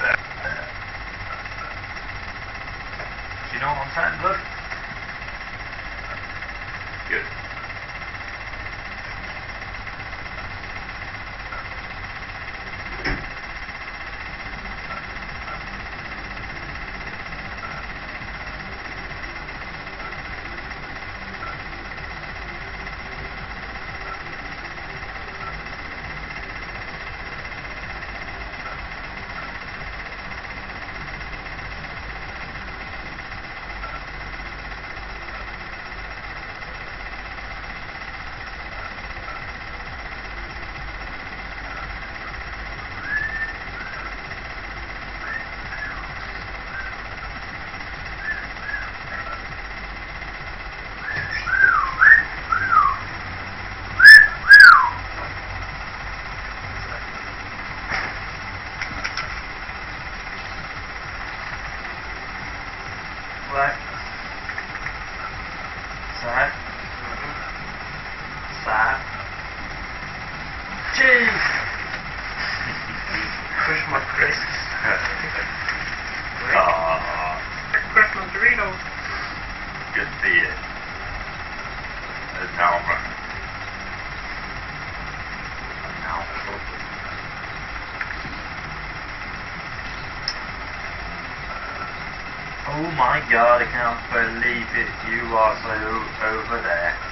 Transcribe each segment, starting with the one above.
Uh, uh, uh, you know what I'm saying? look? Jeez! My crisps. Ah, Crush my Doritos. good to see I'm running. Now, Oh my god, I can't believe it. You are so over there.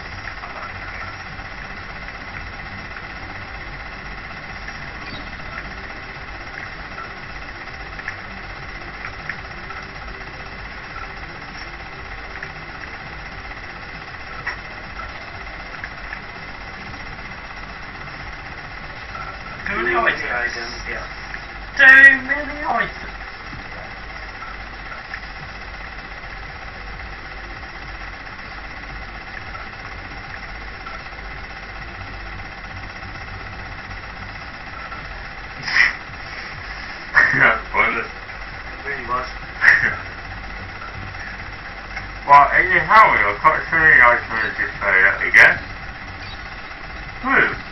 Too many items. items, yeah. Too many items. Pointless. It really was. well, anyhow, I've got so many items to say again. Woo.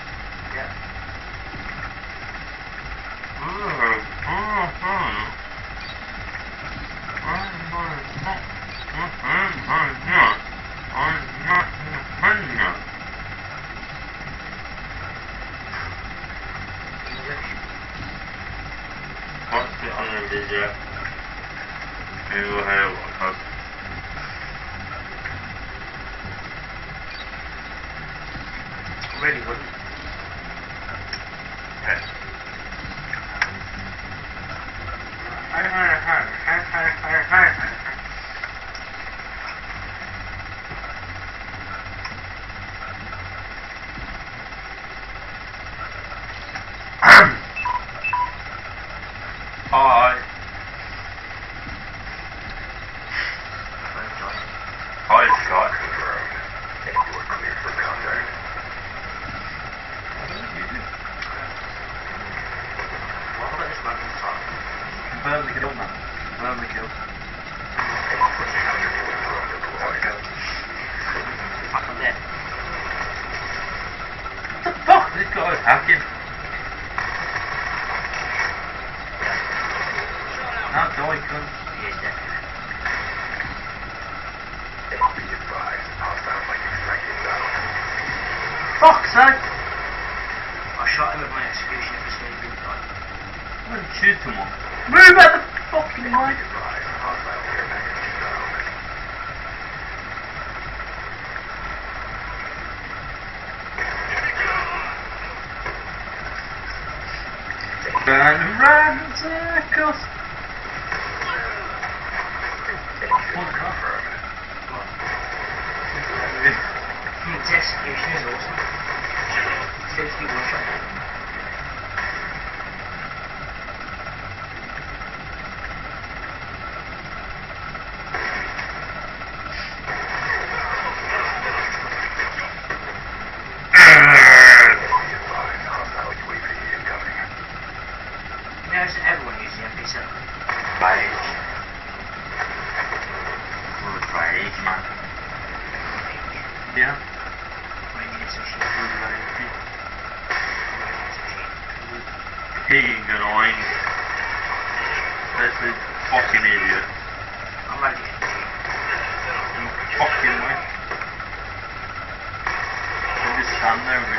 What's the other video? You will have what? Really Hi. Hi, Scott. What about this man on top? Burn the kill, man. Burn the kill. Back on there. What the fuck? This guy's hacking. Now die, cunt. He is. Fuck's sake! I shot him with my execution at the same time. I'm gonna shoot someone. Move out the fucking way! Around in circles. The execution is. Saves No, everyone uses the MP7. Bike. What would bike, man? Yeah. Higging annoying. That's a fucking idiot. I'm not you fucking way. Just stand there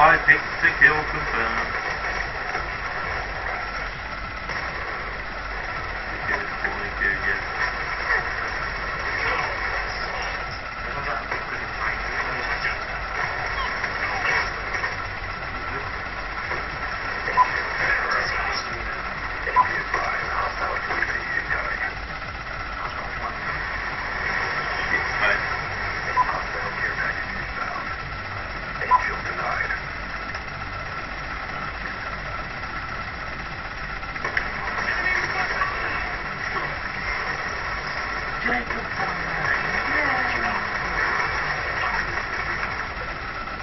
I picked the kill confirmed. Kill it for me, kill again. There's a lot of people in mind. Be advised, hostile UAV incoming. It's fine. Hostile care package inbound. Shield denied.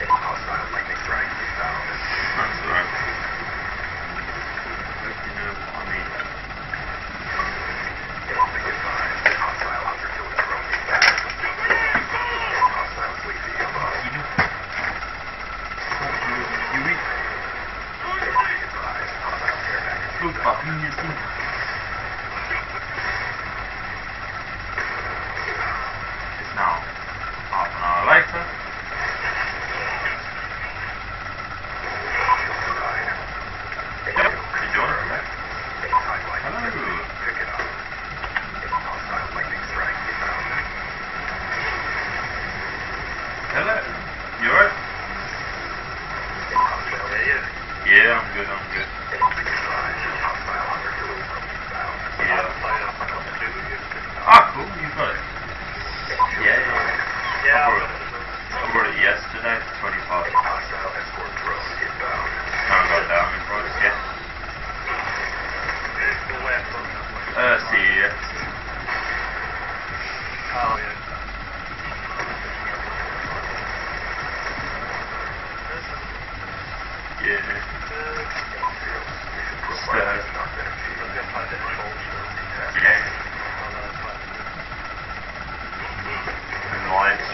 Hostile lightning strike inbound. That's alright. Hope you know what I mean. Be advised, hostile hunter killer drone inbound. Hostile UAV above. You know. Hopefully, you hour, over yesterday, 25. Congo Diamond Road, yeah. Uh, see ya. Oh, yeah. Yeah. So, yeah. Oh,